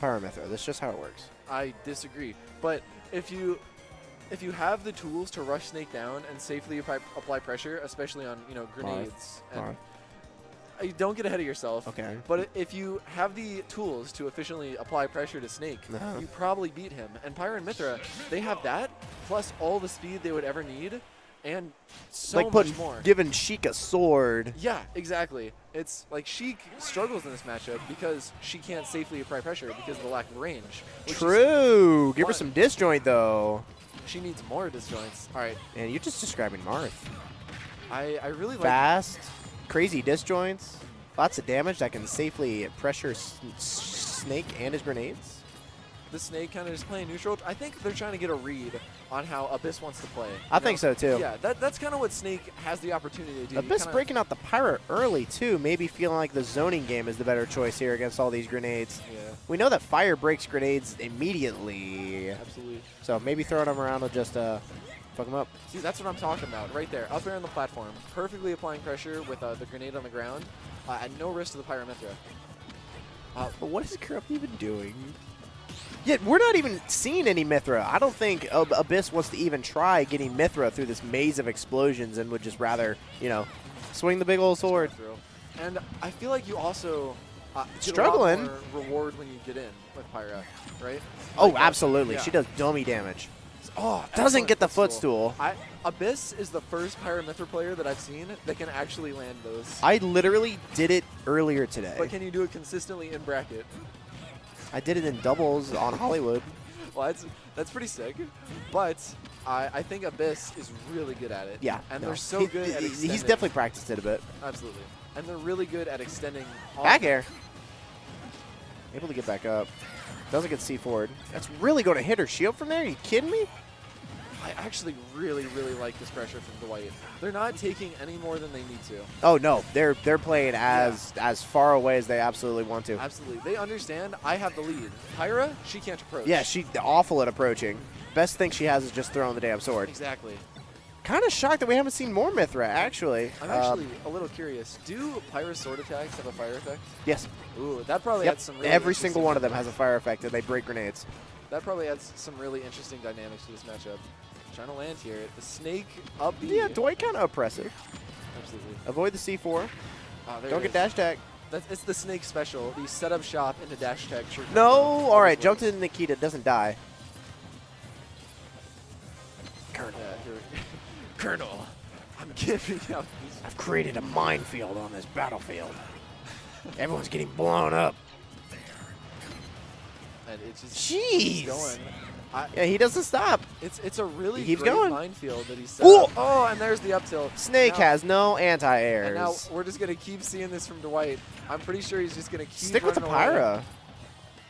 Mythra. That's just how it works. I disagree. But if you if you have the tools to rush Snake down and safely apply, apply pressure, especially on you know grenades, and Marth. uh, don't get ahead of yourself. Okay. But if you have the tools to efficiently apply pressure to Snake, you probably beat him. And and Mythra, they have that plus all the speed they would ever need, and so like much putting more. giving Sheik a sword. Yeah, exactly. It's like Sheik struggles in this matchup because she can't safely apply pressure because of the lack of range. True. Give her some disjoint though. She needs more disjoints. All right, And you're just describing Marth. I, I really like. Fast, crazy disjoints, lots of damage that can safely pressure Snake and his grenades. The snake kind of just playing neutral. I think they're trying to get a read on how Abyss wants to play. I you think so too. Yeah, that, that's kind of what Snake has the opportunity to do. Abyss kinda- breaking out the Pyra early too, maybe feeling like the zoning game is the better choice here against all these grenades. Yeah, We know that fire breaks grenades immediately, absolutely. so maybe throwing them around will just uh, fuck them up. See, that's what I'm talking about right there. Up there on the platform, perfectly applying pressure with uh, the grenade on the ground uh, at no risk to the Pyramithra. Uh, But what is Corrupt even doing? Yet we're not even seeing any Mythra. I don't think Ab- Abyss wants to even try getting Mythra through this maze of explosions and would just rather, you know, swing the big old sword. And I feel like you also uh, Struggling. a lot more reward when you get in with Pyra, right? Oh, Like, uh, absolutely. yeah. She does dummy damage. Oh, Doesn't get the footstool. footstool. I, Abyss is the first Pyramithra player that I've seen that can actually land those. I literally did it earlier today. but can you do it consistently in bracket? I did it in doubles on Hollywood. Well, that's that's pretty sick. But I, I think Abyss is really good at it. Yeah. and no. they're so He- good at he- extending. He's definitely practiced it a bit. absolutely, and they're really good at extending. Back air. Able to get back up. Doesn't get C forward. That's really going to hit her shield from there? Are you kidding me? I actually really really like this pressure from Dwight. They're not taking any more than they need to. Oh no, they're they're playing as as far away as they absolutely want to. Absolutely, they understand. I have the lead. Pyra, she can't approach. Yeah, she's awful at approaching. Best thing she has is just throwing the damn sword. exactly. Kind of shocked that we haven't seen more Mythra actually. I'm Uh, actually a little curious. Do Pyra's sword attacks have a fire effect? yes. Ooh, that probably Yep. adds some. Really Every single one of them has a fire effect and they break grenades. That probably adds some really interesting dynamics to this matchup. Trying to land here. The snake up the. Yeah, Dwight kind of oppressive. Absolutely. Avoid the C4. Oh, ah, Don't get is. dash tag. That's, it's the snake special. The setup shop into dash tag. Sure No. All right, jumped into Nikita. Doesn't die. Colonel. Yeah, here- Colonel. I'm giving up. I've created a minefield on this battlefield. Everyone's getting blown up. And it's just Jeez. going. I, Yeah, he doesn't stop. it's it's a really He keeps going. minefield that he's set Ooh. up. Oh, and there's the up tilt. Snake Now- has no anti-airs. Now we're just gonna keep seeing this from Dwight. I'm pretty sure he's just gonna keep Stick with the. Pyra.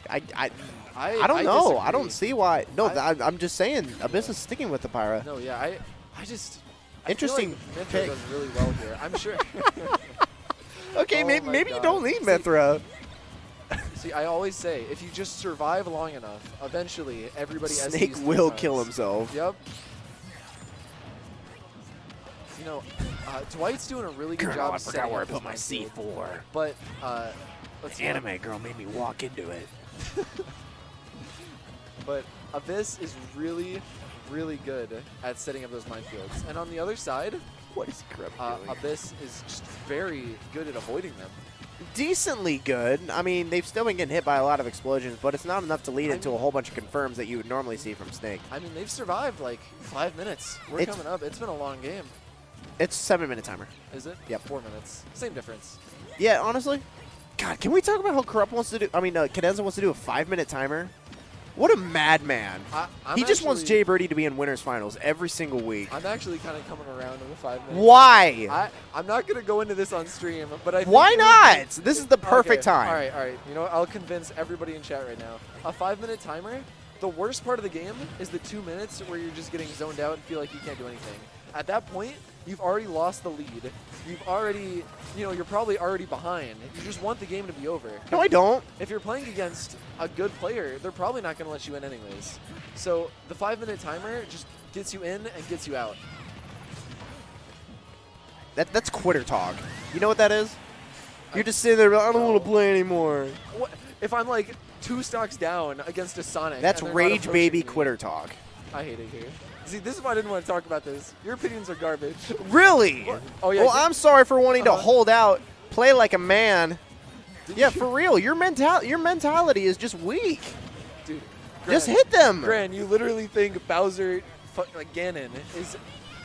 I, I, I, I don't know. I don't see why. No, I- I, I'm just saying. Abyss is sticking with the Pyra. No, yeah, I, I just. I Interesting like pick. Mythra does really well here. I'm sure. Okay, Oh maybe, maybe you don't need Mythra. See, I always say if you just survive long enough, eventually everybody. Snake SCs will three kill himself. Yep. You know, uh, Dwight's doing a really good job. setting up put my C4. But uh, let's not- Anime girl made me walk into it. But Abyss is really, really good at setting up those minefields. And on the other side, What is Corrupt uh. Abyss is just very good at avoiding them. Decently good. I mean, they've still been getting hit by a lot of explosions, but it's not enough to lead I into a whole bunch of confirms that you would normally see from Snake. I mean, they've survived like five minutes. We're It's- coming up. It's been a long game. It's seven minute timer. Is it? Yeah, Four minutes. Same difference. Yeah, honestly. God, can we talk about how Corrupt wants to do? I mean, uh, wants to do a five minute timer. What a madman! I, he just wants actually- Jay Birdie to be in winners finals every single week. I'm actually kind of coming around to the five minutes. Why? I, I'm not going to go into this on stream, but I think Why not? This is the perfect Okay, time. All right, all right. You know, what? I'll convince everybody in chat right now. A five-minute timer. The worst part of the game is the two minutes where you're just getting zoned out and feel like you can't do anything. At that point, you've already lost the lead. You've already, you know, you're probably already behind. You just want the game to be over. No, I don't. If you're playing against a good player, they're probably not going to let you in anyways. So the five-minute timer just gets you in and gets you out. That that's quitter talk. You know what that is? You're just sitting there. I don't want to play anymore. What if I'm like two stocks down against a Sonic. That's and they're not rage baby me. quitter talk. I hate it here. See, this is why I didn't want to talk about this. Your opinions are garbage. Really? What? Oh, yeah, Well, I'm sorry for wanting to Uh-huh. hold out, play like a man. Did Yeah, you- for real. Your mental your mentality is just weak. dude. Just hit them. Gran, you literally think Bowser, like Ganon, is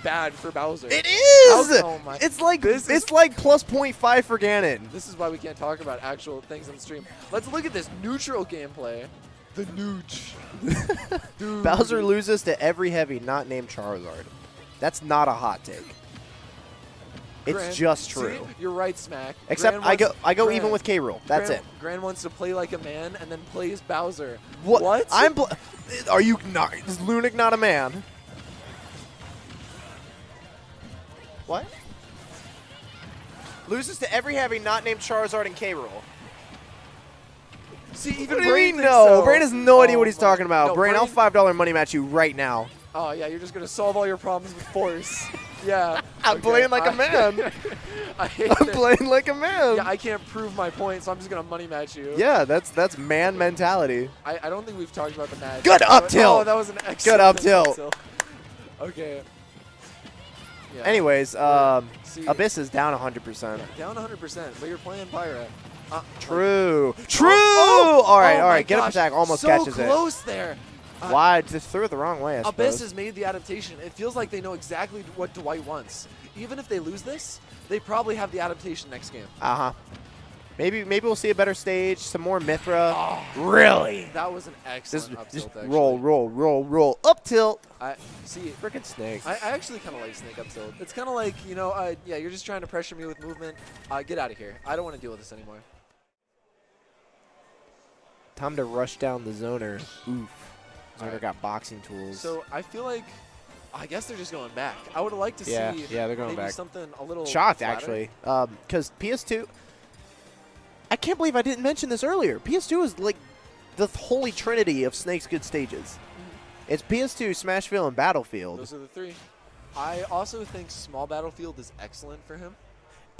bad for Bowser. It is. Oh my- it's like This it's is- like plus 0.5 for Ganon. This is why we can't talk about actual things on stream. Let's look at this neutral gameplay. The nooch. Bowser loses to every heavy not named Charizard. That's not a hot take. It's Gran- just see? true. You're right, Smack. Except I go I go Gran- even with K. Rool. That's it. Gran wants to play like a man and then plays Bowser. What? What? I'm. Are you not? Is Lunik not a man? What? Loses to every heavy not named Charizard and K. Rool. See, even What do Brain no? so. Brain has no idea Oh what he's my- talking about. No, Brain, I'll five dollar money match you right now. Oh yeah, you're just gonna solve all your problems with force. yeah. I'm okay, playing like a I- man. I hate I'm playing like a man. Yeah, I can't prove my point, so I'm just gonna money match you. Yeah, that's that's man mentality. I, I don't think we've talked about the match. Good up tilt. Oh, that was an excellent Good up tilt. Okay. Yeah. Anyways, um, See, Abyss is down 100%. down 100%, but you're playing Pyra. Uh, True. True. Oh, oh, all right, oh all right. Get up gosh, attack almost so catches it. So close there. Uh, Why? Just threw it the wrong way. I Abyss suppose. has made the adaptation. It feels like they know exactly what Dwight wants. Even if they lose this, they probably have the adaptation next game. Uh huh. Maybe maybe we'll see a better stage, some more Mythra. Oh, really? That was an excellent up just actually. roll, roll, roll, roll. Up tilt. I see. Freaking snake. I, I actually kind of like snake up tilt. It's kind of like you know, uh, yeah, you're just trying to pressure me with movement. Uh, get out of here. I don't want to deal with this anymore. Time to rush down the zoner. Oof. Zoner Alright. got boxing tools. So I feel like, I guess they're just going back. I would have liked to yeah, see yeah, they're going back. something a little Shocked flatter. actually, um, because PS2. I can't believe I didn't mention this earlier. PS2 is like the holy trinity of Snake's good stages. Mm-hmm. It's PS2, Smashville, and Battlefield. Those are the three. I also think small battlefield is excellent for him.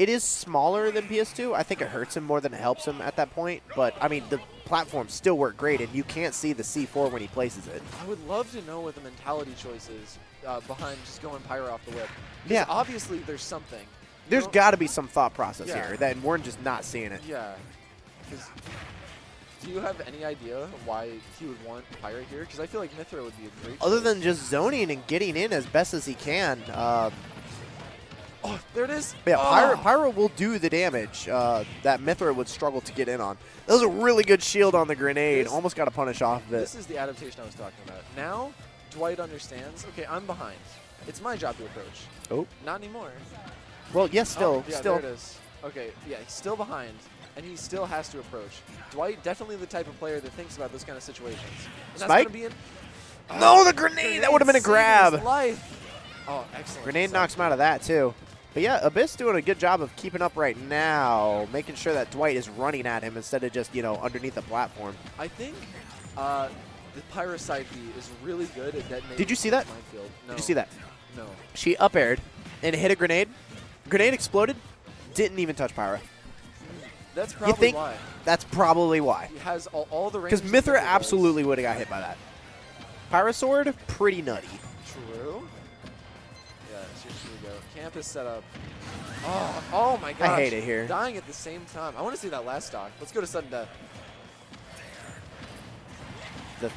It is smaller than PS2. I think it hurts him more than it helps him at that point. But I mean, the platforms still work great, and you can't see the C4 when he places it. I would love to know what the mentality choice is uh, behind just going Pyra off the whip. Yeah. Obviously, there's something. There's got to be some thought process Yeah. here that we're just not seeing it. Yeah. do you have any idea why he would want Pyra here? Because I feel like Mythra would be a great. Other choice. than just zoning and getting in as best as he can, uh, oh, there it is. yeah, oh. Pyra, Pyra will do the damage uh, that Mythra would struggle to get in on. That was a really good shield on the grenade. This- Almost got a punish off of it. This is the adaptation I was talking about. Now, Dwight understands. Okay, I'm behind. It's my job to approach. Oh. Not anymore. Well, yes, still, Oh, yeah, still. there it is. Okay, yeah, he's still behind, and he still has to approach. Dwight definitely the type of player that thinks about those kind of situations. And that's Spike? gonna be an, No, the grenade! That would have been a grab. Life. Oh, excellent. Grenade Side knocks him out of that too. But yeah, Abyss doing a good job of keeping up right now, making sure that Dwight is running at him instead of just you know underneath the platform. I think uh, the Pyra B is really good at detonating. Did you see that? Minefield. No. Did you see that? No. She up aired and hit a grenade. Grenade exploded. Didn't even touch Pyra. That's probably you think- why. That's probably why. He has all, all the range. Because Mythra absolutely would have got hit by that. Pyrosaur, pretty nutty. True. Yeah, so here we go. Camp is set up. Oh, oh my gosh. hate it here. Dying at the same time. I want to see that last stock. Let's go to sudden death. The,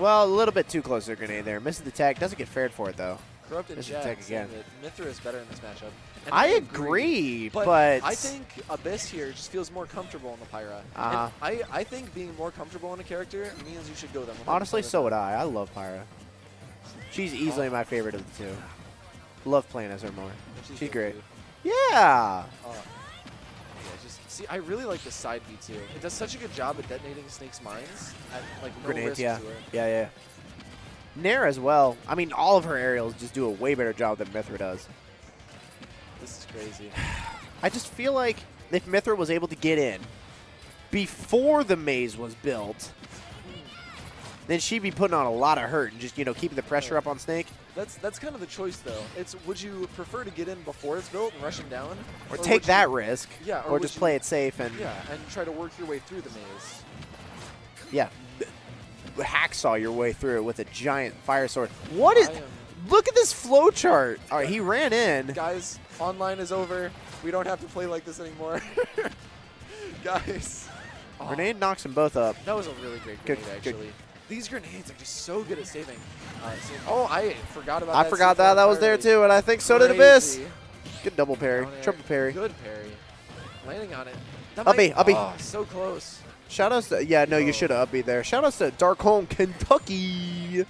well, a little bit too close to the grenade there. Misses the tag. Doesn't get fared for it though. Corrupted is Jack tech again. Mythra is better in this matchup. And I agree, But, but, I think Abyss here just feels more comfortable in the Pyra. Uh-huh. I, I think being more comfortable in a character means you should go them. honestly, so would I. I love Pyra. She's easily my favorite of the two. Love playing as her more. She's so great. cute. Yeah. Oh. Yeah, just see, I really like the side B too. It does such a good job at detonating Snake's mines at like no Grenades, yeah. Yeah, yeah. Nair as well. I mean, all of her aerials just do a way better job than Mythra does. This is crazy. I just feel like if Mythra was able to get in before the maze was built, then she'd be putting on a lot of hurt and just, you know, keeping the pressure up on Snake. That's that's kind of the choice though. It's would you prefer to get in before it's built and rush him down, Or would take you- that risk. Yeah, or Or, just you- play it safe and Yeah, and try to work your way through the maze. yeah, hacksaw your way through it with a giant fire sword. What is? Look at this flow chart. All right, he ran in. Guys, online is over. We don't have to play like this anymore. Guys. Oh, Grenade knocks them both up. That was a really great Good- grenade, good. actually. These grenades are just so good at saving. Uh, saving- oh, I forgot about I that. forgot that. That was there too, and I think so did Abyss. Good double parry, triple parry. Good parry. Landing on it. That Up B, might- up Oh, so close. Shout outs to, yeah, no, you Oh. should have up there. Shout outs to Darkholm, Kentucky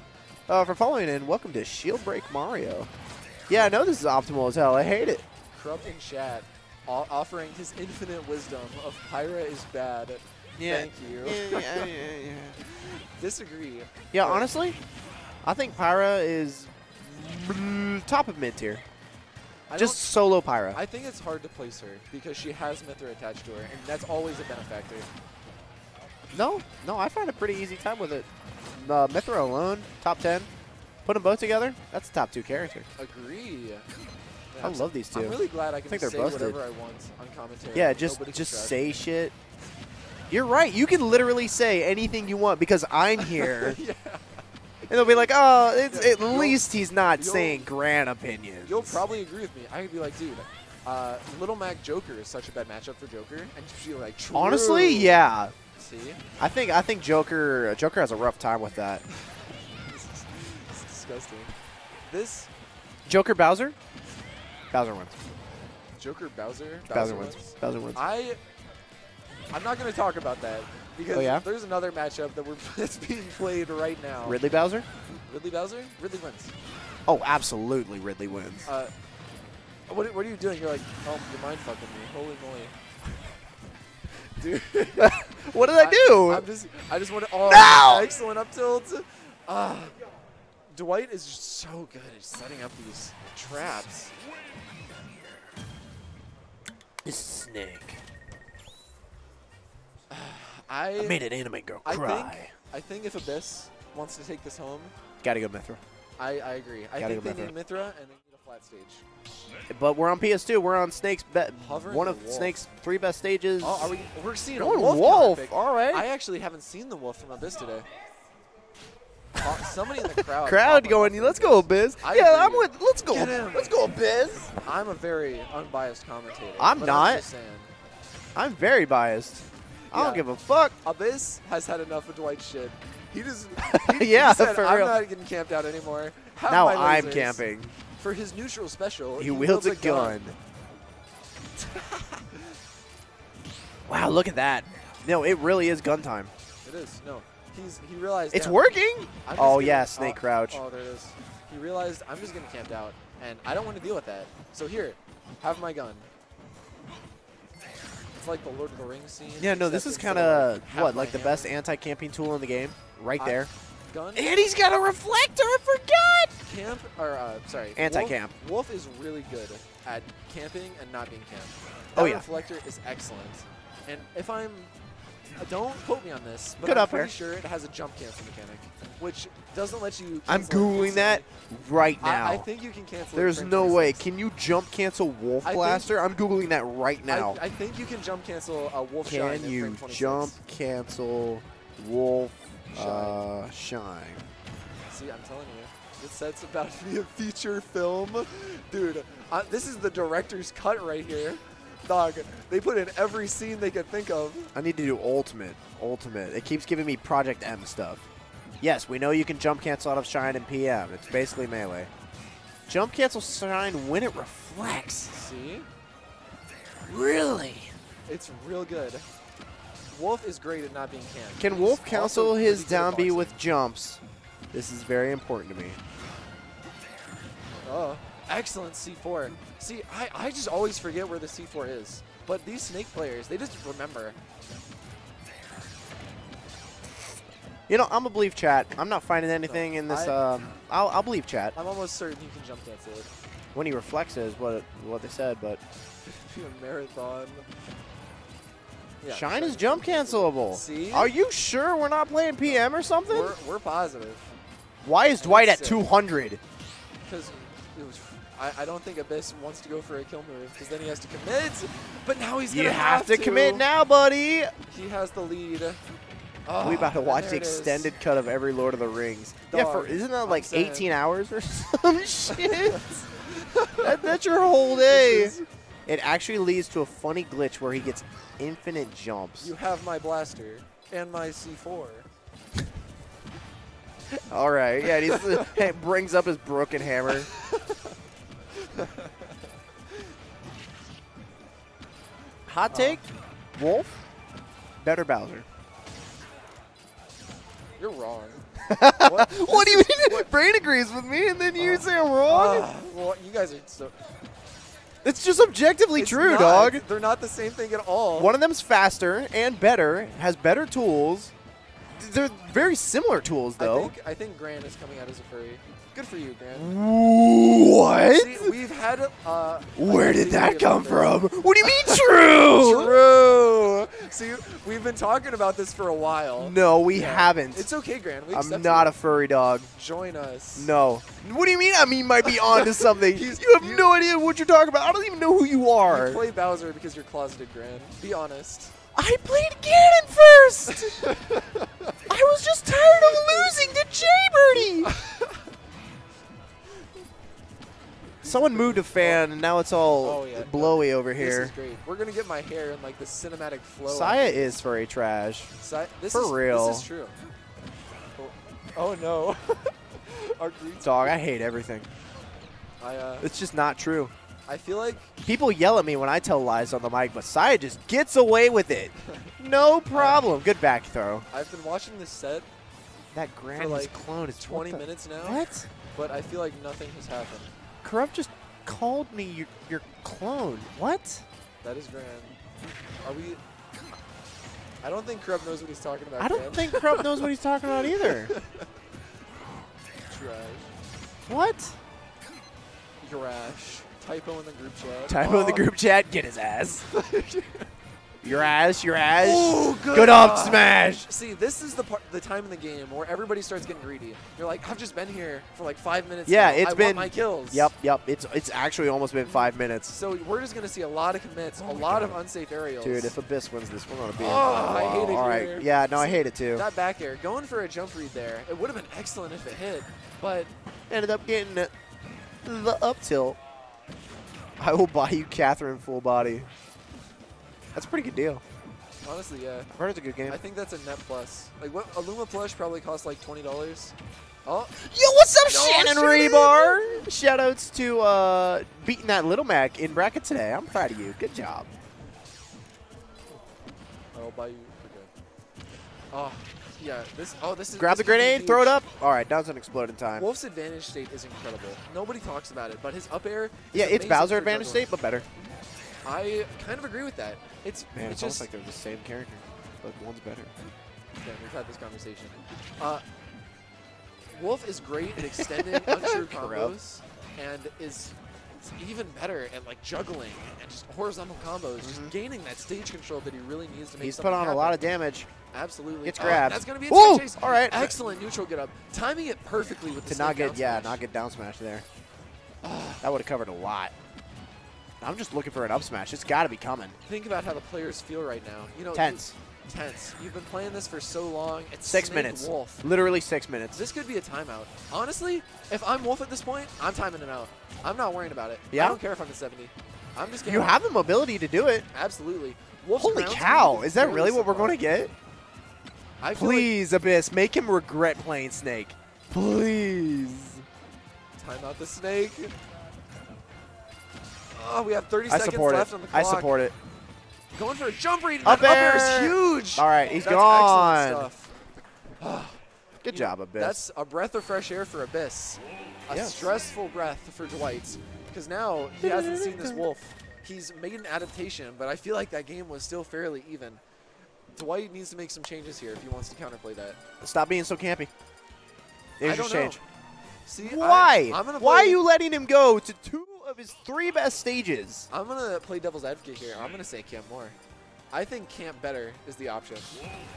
uh, for following in. Welcome to Shield Break Mario. Yeah, I know this is optimal as hell. I hate it. In chat, offering his infinite wisdom of Pyra is bad. Thank you. Disagree. Yeah, But honestly, I think Pyra is top of mid tier. I Just solo Pyra. I think it's hard to place her because she has Mythra attached to her, and that's always a benefactor. no, no, I find a pretty easy time with it. Uh, Mythra alone, top 10. Put them both together, that's a top two character. Agree. Yeah, I I'm love these two. I'm really glad I can think they're say busted. whatever I want on commentary. Yeah, just just say shit. You're right. You can literally say anything you want because I'm here. yeah. And they'll be like, oh, it's, Yeah, at least he's not saying grand opinions. You'll probably agree with me. I could be like, dude, uh, Little Mac Joker is such a bad matchup for Joker, and be like, True. Honestly, yeah. See, I think I think Joker Joker has a rough time with that. this is, this is disgusting. This Joker Bowser? Bowser wins. Joker Bowser, Bowser wins. Bowser wins. I, I'm not gonna talk about that because Oh, yeah? there's another matchup that we're that's being played right now. Ridley Bowser? Ridley Bowser, Ridley wins. Oh, absolutely Ridley wins. Uh, what, what are you doing? You're like, oh, you're mind fucking me. Holy moly. Dude. what did I do? I'm just, I just want to. Oh, No! excellent up tilt. Ah, Dwight is just so good at setting up these traps. This snake. I, I made an anime girl I cry. think, I think if Abyss wants to take this home, Gotta go Mythra. I, I agree. I Gotta think go they Mythra. need Mythra and they need a flat stage. But we're on PS2. We're on Snake's be- Hovering one of wolf. Snake's three best stages. Oh, are we? We're seeing Going a wolf. wolf. All right. I actually haven't seen the wolf from Abyss today. Uh, somebody in the crowd. Crowd going, let's go, Abyss. Biz. I yeah, agree. I'm with. Let's go. Let's go, Biz. I'm a very unbiased commentator. I'm not. just saying. I I'm very biased. I don't give a fuck. Abyss has had enough of Dwight's shit. He just he, Yeah, he said, for I'm real. not getting camped out anymore. Have now I'm camping. For his neutral special, He wields a gun. wow, look at that. No, it really is gun time. It is no. He's he realized It's damn, working. Oh gonna- yeah, snake oh, crouch. Oh, there it is. He realized I'm just getting camped out, and I don't want to deal with that. So here, have my gun. It's like the Lord of the Rings scene. Yeah, no, this is kind of, what, like the hammer, best anti-camping tool in the game, right I- there. gun. And he's got a reflector. I forgot. Camp or uh, sorry, Anti-camp. Wolf, Wolf is really good at camping and not being camped. Oh, That yeah. reflector is excellent. And if I'm, uh, don't quote me on this, but I'm up pretty air. sure it has a jump cancel mechanic, which doesn't let you. I'm googling that right now. I, I think you can cancel. There's no way. Can you jump cancel Wolf I Blaster? I'm googling that right now. I, I think you can jump cancel a wolf shine. Can you jump cancel Wolf Shine. uh, Shine? See, I'm telling you, this set's about to be a feature film, dude. Uh, this is the director's cut right here, dog. They put in every scene they could think of. I need to do Ultimate. Ultimate. It keeps giving me Project M stuff. Yes, we know you can jump cancel out of Shine and PM. It's basically melee. Jump cancel Shine when it reflects. See, Really? it's real good. Wolf is great at not being camped. Can Wolf cancel his pretty good at down B with jumps? This is very important to me. Oh, excellent C4. See, I, I just always forget where the C4 is. But these Snake players, they just remember. You know, I'm gonna believe chat. I'm not finding anything in this. I- Um, I'll, I'll believe chat. I'm almost certain you can jump that it. When he reflects is what what they said, but a marathon. Yeah, Shine is jump cancelable. See? Are you sure we're not playing PM or something? We're, we're positive. Why is Dwight at 200? Because it was. I, I don't think Abyss wants to go for a kill move because then he has to commit. But now he's You gonna have to commit to. now, buddy. He has the lead. Oh, we about to watch the it is. extended cut of every Lord of the Rings. yeah, for isn't that like 18 hours or some shit? that, that's your whole day. It actually leads to a funny glitch where he gets infinite jumps. You have my blaster and my C4. All right, yeah, he's, he brings up his broken hammer. Hot uh. take, Wolf, better Bowser. You're wrong. What, do you mean? Brain agrees with me, and then you say I'm wrong. Ah, well, you guys are so. it's just objectively It's true, not. dog. They're not the same thing at all. One of them's faster and better, has better tools. They're very similar tools, I though. think I think Gran is coming out as a furry. Good for you, Gran. What? See, we've had. Uh, Where did that come from? What do you mean true? True. See, we've been talking about this for a while. No, we Yeah. haven't. It's okay, Gran. We I'm not you. a furry dog. Join us. No. What do you mean? I mean, might be onto something. You have you- no idea what you're talking about. I don't even know who you are. You play Bowser because you're closeted, Gran. Be honest. I played Ganon first. I was just tired of losing to Jay Birdie. Someone moved a fan, and now it's all Oh, yeah. blowy over here. This here. is great. We're gonna get my hair in like the cinematic flow. Saya is furry trash. Si- this for is, real. This is true. Oh, oh no. Our Dog, I hate everything. I uh, It's just not true. I feel like People yell at me when I tell lies on the mic, but Saya just gets away with it. No problem. Good back throw. I've been watching this set That Granny's like clone is 20 the- minutes now, What? but I feel like nothing has happened. Corrupt just called me your, your clone. What? That is grand. Are we? I don't think Corrupt knows what he's talking about. I don't think Corrupt knows what he's talking about either. Trash. What? Trash. Typo in the group chat. Typo in the Oh. group chat, get his ass. Your ass, your ass. Ooh, good. Good up smash. See, this is the part, the time in the game where everybody starts getting greedy. You're like, I've just been here for like five minutes. Yeah, now. it's I been- my kills. Yep, yep. It's it's actually almost been five minutes. So we're just gonna see a lot of commits, Oh a lot God. of unsafe aerials. Dude, if Abyss wins this, we're gonna be. in Oh, I hate it All right. here. Yeah, no, I hate it too. that back air, going for a jump read there, it would have been excellent if it hit, but Ended up getting the up tilt. I will buy you Catherine full body. That's a pretty good deal. honestly, yeah. I've heard it's a good game. I think that's a net plus. Like what? A Luma plush probably costs like twenty dollars. Oh, Yo, what's up, Yo, Shannon Shannon! Rebar? Shoutouts to uh, beating that Little Mac in bracket today. I'm proud of you. Good job. I'll buy you for good. Oh, yeah. This. Oh, this is. Grab this the grenade, throw it up. All right, doesn't explode in time. Wolf's advantage state is incredible. Nobody talks about it, but his up air. yeah, it's Bowser advantage state, but better. I kind of agree with that. It's Man, it's it's almost just like they're the same character, but one's better. Yeah, we've had this conversation. Uh, Wolf is great at extending untrue combos and is even better at like juggling and just horizontal combos, just Mhm. gaining that stage control that he really needs to make He's put on a lot of damage Absolutely. Gets Oh, grabbed. that's going to be a tech chase. All right. Excellent neutral get up. Timing it perfectly with the to not snake get yeah, down not get down smash there. that would have covered a lot. I'm just looking for an up smash. It's got to be coming. Think about how the players feel right now. You know, Tense. Tense. You've been playing this for so long. It's Six Snake minutes. Wolf. Literally six minutes. This could be a timeout. Honestly, if I'm Wolf at this point, I'm timing it out. I'm not worrying about it. Yeah? I don't care if I'm at 70. I'm just You have the mobility to do it. absolutely. Wolf's Holy cow! Is that really what we're going to get? I feel like Please, Abyss, make him regret playing Snake. Please. time out the snake. Oh, we have 30 I seconds support it. left on the clock. I support it. Going for a jump read. Up That up air air. is huge. All right, he's That's gone. Good You job, Abyss. That's a breath of fresh air for Abyss. A Yes. stressful breath for Dwight. Because now he hasn't seen this wolf. He's made an adaptation, but I feel like that game was still fairly even. Dwight needs to make some changes here if he wants to counterplay that. Stop being so campy. There's I your change. See, Why? I'm gonna Why are you letting him go to two of his three best stages? I'm gonna play devil's advocate here. I'm gonna say Camp more. I think Camp better is the option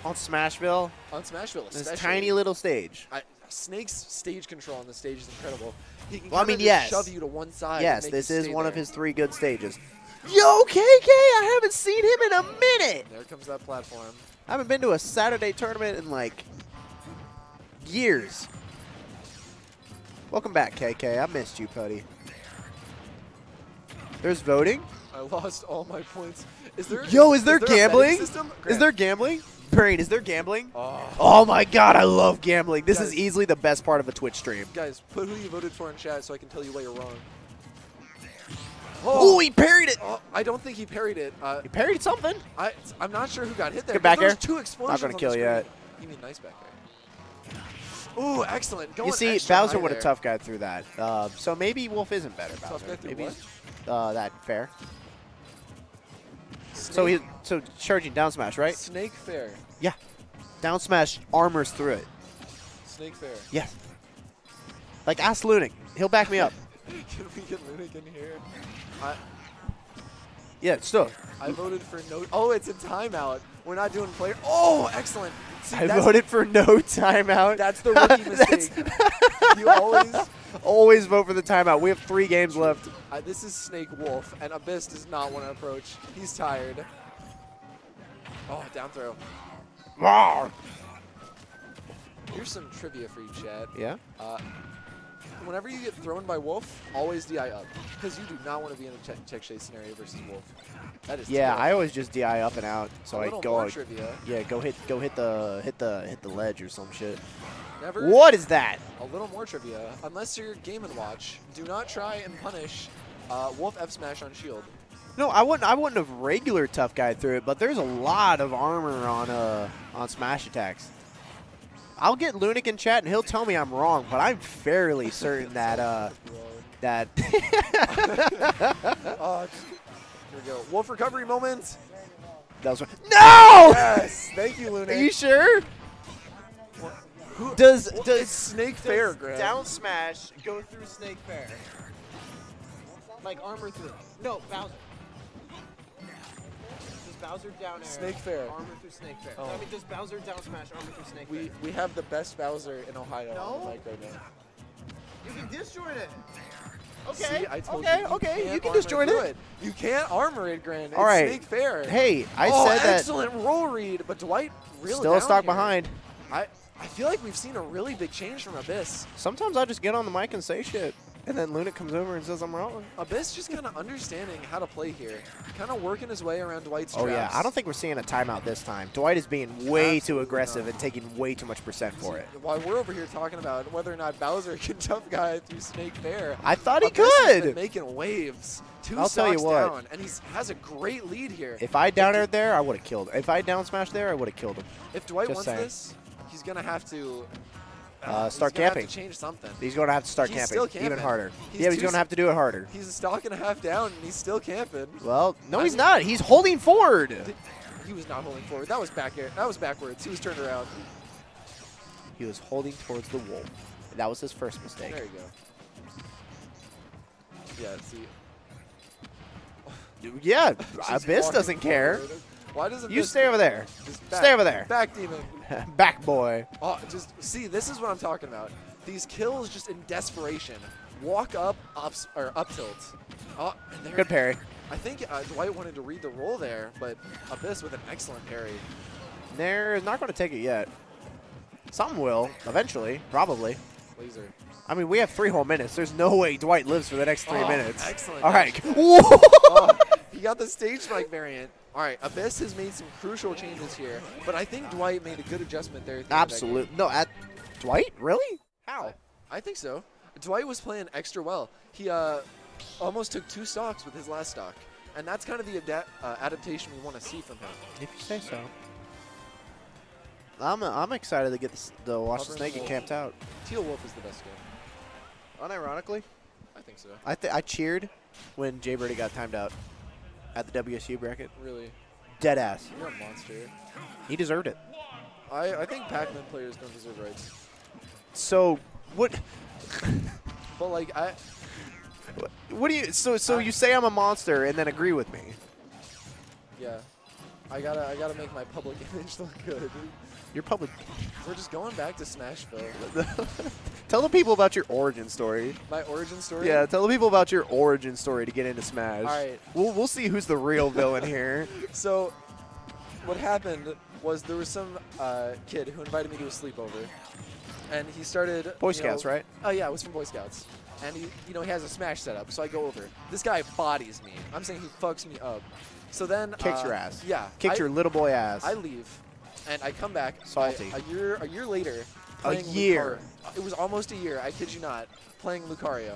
On Smashville, on Smashville, this tiny little stage. I, Snake's stage control on the stage is incredible. He can Well, I mean, yes. shove you to one side. yes, this is one of his three good stages. Yo, KK, I haven't seen him in a minute. There comes that platform. I haven't been to a Saturday tournament in like years. Welcome back, KK. I missed you, buddy. There's voting. I lost all my points. Is there? Yo, is there gambling? Is there gambling? Brain, is there gambling? Oh. Oh my god, I love gambling. This is easily the best part of a Twitch stream. Guys, put who you voted for in chat so I can tell you why you're wrong. Oh, he parried it. Oh, I don't think he parried it. Uh, He parried something. I, I'm not sure who got hit there. Get back there here. two explosions gonna kill yet. You mean nice back there. Ooh, excellent. Going You see, Bowser high would have tough guy through that. Uh, so maybe Wolf isn't better, Tough Bowser. guy maybe what? uh, that fair. So Snake, he so charging down smash, right? Snake Fair. Yeah. Down smash armors through it. Snake Fair. Yes. Like ask Lunik. He'll back me up. Can we get Lunik in here? I, Yeah, still. I voted for no. Oh, it's a timeout. We're not doing player. Oh, excellent. See, I voted for no timeout. That's the rookie mistake. you always. Always vote for the timeout. We have three games left. Uh, this is Snake Wolf, and Abyss does not want to approach. He's tired. Oh, down throw. Rawr. Here's some trivia for you, Chad. Yeah. Uh, whenever you get thrown by Wolf, always DI up. Because you do not want to be in a check, tech chase scenario versus Wolf. That is Yeah, I always just DI up and out. So a I little go. more trivia. yeah, go hit, go hit the, hit the, hit the ledge or some shit. Never. What is that? A little more trivia. Unless you're Game and Watch, do not try and punish uh, Wolf F smash on shield. No, I wouldn't. I wouldn't have regular tough guy through it, but there's a lot of armor on uh on smash attacks. I'll get Lunik in chat and he'll tell me I'm wrong, but I'm fairly certain that uh that Uh, here we go. Wolf recovery moment. that was no. Yes. Thank you, Lunik. Are you sure? Who- Does Well, does Snake Fair, Greg. down smash go through Snake Fair? Like armor through? No, Bowser. Does Bowser down air Snake Fair. armor through Snake Fair? Oh. I mean, does Bowser down smash armor through Snake We Fair? we have the best Bowser in Ohio on No. the mic right now. You can disjoint it. See, I told okay, you, okay, can't you can armor disjoint through it. You can't armor it, Grand. It's All right. Snake Fair. Hey, I oh, said that. excellent roll read, but Dwight really Still a stock behind. I I feel like we've seen a really big change from Abyss. Sometimes I just get on the mic and say shit, and then Lunik comes over and says I'm wrong. Abyss just kind of understanding how to play here, kind of working his way around Dwight's Oh yeah. I don't think we're seeing a timeout this time. Dwight is being way too aggressive not. and taking way too much percent for it. While we're over here talking about whether or not Bowser can tough guy through Snake Fair, I thought he Abyss could. making waves. 2 I'll tell you what. down, and he has a great lead here. If I down aired there, I would have killed. him. If I down smashed there, I would have killed him. If Dwight Just wants saying. this, he's gonna have to Uh, he's start have camping. to change something. He's going to have to start He's camping, still even harder. He's yeah, he's going to have to do it harder. He's a stock and a half down, and he's still camping. Well, no, I he's mean- not. He's holding forward. He was not holding forward. That was back air. That was backwards. He was turned around. He was holding towards the wolf. That was his first mistake. There you go. Yeah. See, Yeah, Abyss doesn't care. Why doesn't You stay over there. Back, Stay over there. Back demon. Back boy. Oh, just see. This is what I'm talking about. These kills just in desperation. Walk up, ups or up tilt. Oh, and there. Good parry. I think uh, Dwight wanted to read the roll there, but Abyss with an excellent parry. They're not going to take it yet. Some will, eventually, probably. Laser. I mean, we have three whole minutes. There's no way Dwight lives for the next three Oh, minutes. excellent All right. oh, he got the stage spike variant. All right, Abyss has made some crucial changes here, but I think Dwight made a good adjustment there. at the end of that game. Absolute. No, at Dwight? Really? How? I think so. Dwight was playing extra well. He uh, almost took two stocks with his last stock, and that's kind of the ada- uh, adaptation we want to see from him. If you say so. I'm, I'm excited to get the, the watch the Hovering snake get camped out. Teal Wolf is the best game. Unironically, I think so. I th- I cheered when Jay Birdie got timed out at the WSU bracket. Really, Dead ass. you're a monster. He deserved it. I, I think Pac-Man players don't deserve rights, So what? but like I, What do you? So so you say I'm a monster and then agree with me? yeah, I gotta I gotta make my public image look good. You're public. We're just going back to Smashville. tell the people about your origin story. My origin story. Yeah, tell the people about your origin story to get into Smash. All right. We'll we'll see who's the real villain here. So, what happened was there was some uh, kid who invited me to a sleepover, and he started. Boy Scouts, know- right? Oh yeah, it was from Boy Scouts, and he, you know, he has a smash setup. So I go over. This guy bodies me. I'm saying he fucks me up. So then Kicks uh, your ass. Yeah, Kicks I- your little boy ass. I leave, and I come back Salty. a year a year later. A year. Lucario. It was almost a year. I kid you not, playing Lucario,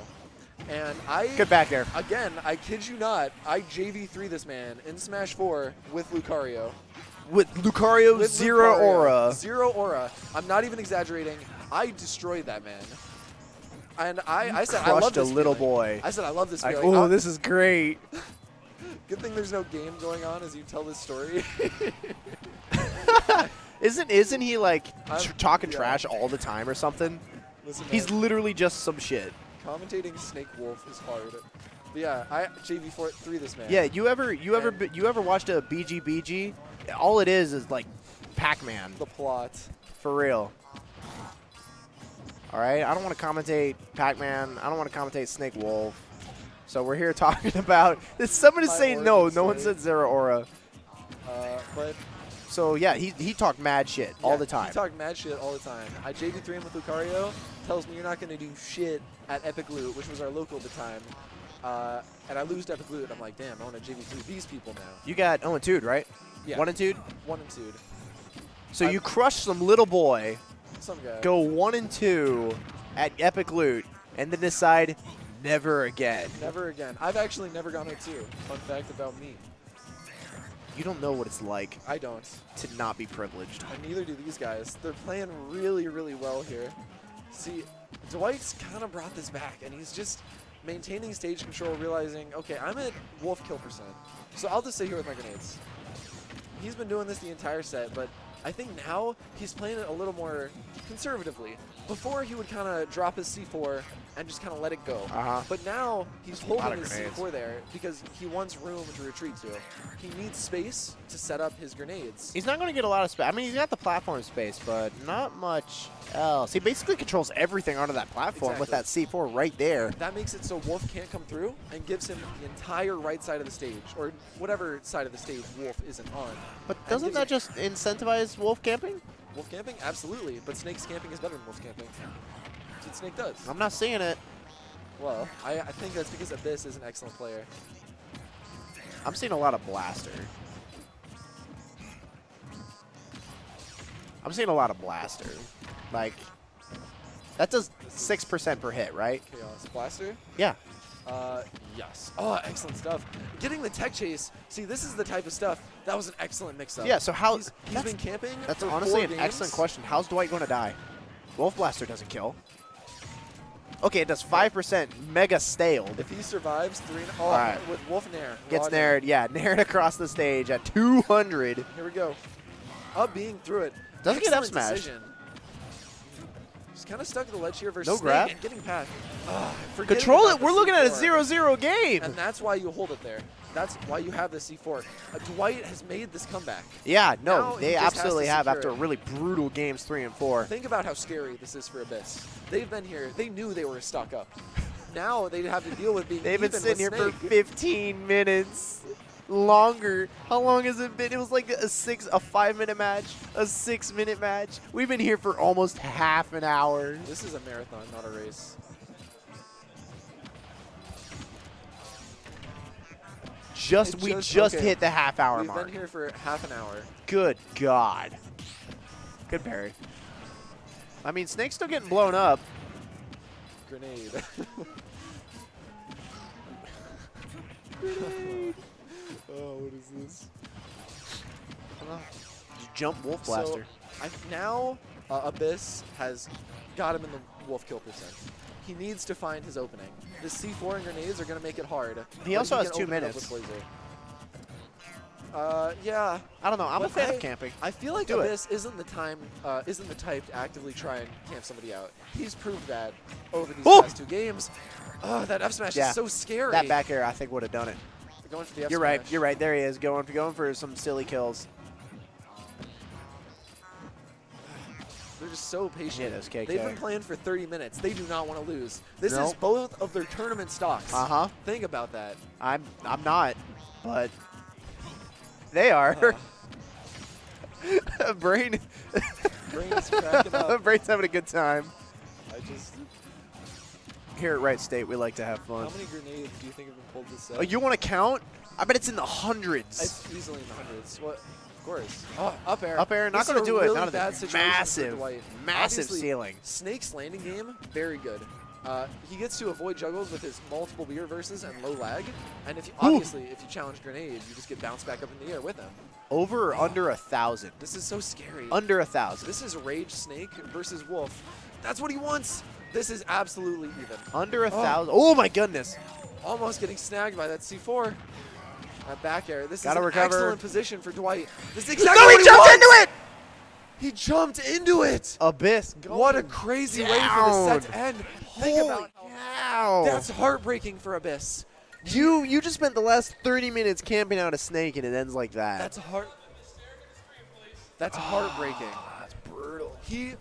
and I get back there. again. I kid you not. I JV3 this man in Smash 4 with Lucario. With Lucario With Zero Lucario. Aura. Zero aura. I'm not even exaggerating. I destroyed that man. And I, I said I love crushed a little feeling. boy. I said I love this feeling. oh, this is great. Good thing there's no game going on as you tell this story. Isn't isn't he like tr- talking yeah. trash all the time or something? Listen, He's man, literally just some shit. commentating Snake Wolf is hard. But yeah, I JV4 three this man. Yeah, you ever you ever And- you ever watched a BGBG? All it is is like Pac-Man The plot. for real. All right, I don't want to commentate Pac-Man. I don't want to commentate Snake Wolf. So we're here talking about. Did somebody My say no? No one said Zero Aura. Uh, but So yeah, he he talked mad shit all yeah, the time. He talked mad shit all the time. I JV3 him with Lucario. Tells me you're not going to do shit at Epic Loot, which was our local at the time. Uh, and I lose to Epic Loot. I'm like, damn, I want to JV3 these people now. you got oh and two, right? Yeah. One and two. One and two. So I- you crush some little boy. Some guy. go one and two at Epic Loot, and then decide never again. Never again. I've actually never gone 0 2. Fun fact about me. You don't know what it's like I don't. to not be privileged. And neither do these guys. They're playing really, really well here. See, Dwight's kind of brought this back, and he's just maintaining stage control, realizing, okay, I'm at wolf kill percent, so I'll just sit here with my grenades. He's been doing this the entire set, but I think now he's playing it a little more conservatively. Before, he would kind of drop his C4 and just kind of let it go. Uh-huh. But now he's holding his grenades. C4 there because he wants room to retreat to. He needs space to set up his grenades. He's not going to get a lot of space. I mean, he's got the platform space, but not much else. He basically controls everything onto that platform with that C4 right there. That makes it so Wolf can't come through and gives him the entire right side of the stage, or whatever side of the stage Wolf isn't on. But doesn't that just incentivize wolf camping? Wolf camping? Absolutely. But Snake's camping is better than Wolf camping. That's what Snake does. I'm not seeing it. Well, I, I think that's because Abyss is an excellent player. I'm seeing a lot of blaster. I'm seeing a lot of blaster. Like, that does 6% per hit, right? Chaos Blaster? Yeah. Uh, yes. Oh, excellent stuff. Getting the tech chase. See, this is the type of stuff. That was an excellent mix-up. Yeah, so how- He's, he's been camping That's honestly an games. excellent question. How's Dwight going to die? Wolf Blaster doesn't kill. Okay, it does 5%. Mega staled. If he survives three, oh, All right. with Wolf Nair. Gets nared. Yeah, nared across the stage at 200. Here we go. Up being through it. Doesn't get up Excellent smashed. decision. Just kind of stuck to the ledge here versus No Snake grab? and getting past. Forgetting Control it. We're looking at a C4. 0-0 game. And that's why you hold it there. That's why you have the C4. Uh, Dwight has made this comeback. Yeah, no, he they just has to absolutely have after it. really brutal games 3 and 4. Think about how scary this is for Abyss. They've been here. They knew they were a stock up. now they have to deal with being They've been sitting here with for 15 minutes longer. How long has it been? It was like a six, a five-minute match, a six-minute match. We've been here for almost half an hour. This is a marathon, not a race. Just It we just- just okay. hit the half-hour mark. We've been here for half an hour. Good God. Good parry. I mean, Snake's still getting blown up. Grenade. oh, what is this? Jump Wolf So, Blaster. I, now uh, Abyss has got him in the wolf kill percent. He needs to find his opening. The C4 and grenades are going to make it hard. He but also has two it minutes. Uh, yeah. I don't know. I'm a fan I- of camping. I feel like Do. Abyss isn't the time, uh, isn't the type to actively try and camp somebody out. He's proved that over these Ooh! past two games. Oh, that F smash Yeah. is so scary. That back air, I think, would have done it. Going for the F You're right. You're right. There he is, going for going for some silly kills. They're just so patient. Yeah. They've been playing for 30 minutes. They do not want to lose. This is both of their tournament stocks. Uh huh. Think about that. I'm I'm not, but they are. Uh, Brain. Brain's cracking up. Brain's having a good time. I just. Here at Wright State, we like to have fun. How many grenades do you think have been pulled this set? Oh, you want to count? I bet it's in the hundreds. It's easily in the hundreds. What? Of course. Oh, up air. Up air, not going to do it. really Not a bad situation massive, massive Obviously, ceiling. Snake's landing game, very good. Uh, he gets to avoid juggles with his multiple beer verses and low lag. And if you, obviously, if you challenge grenade, you just get bounced back up in the air with him. Over or under a thousand? This is so scary. Under a thousand. This is Rage Snake versus Wolf. That's what he wants. This is absolutely even. Under a Oh. thousand. Oh my goodness. Almost getting snagged by that C4. That back air. This Gotta is an recover. excellent position for Dwight. This is exactly No, what he jumped wants! into it! He jumped into it. Abyss. What a crazy way for the set to down. end. Think Holy about how cow. that's heartbreaking for Abyss. you you just spent the last 30 minutes camping out a snake and it ends like that. That's heart. That's heartbreaking. Ah, that's brutal. He